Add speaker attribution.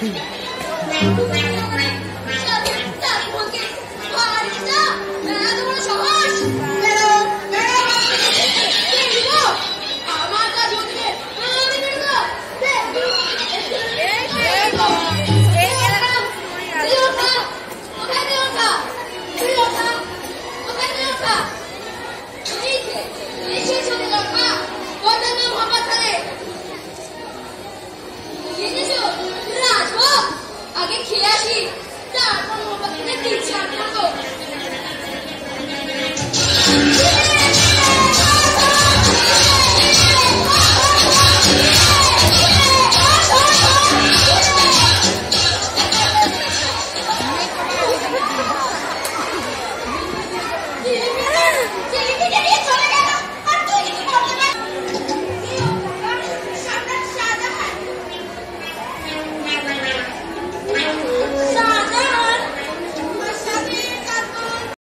Speaker 1: Ooh.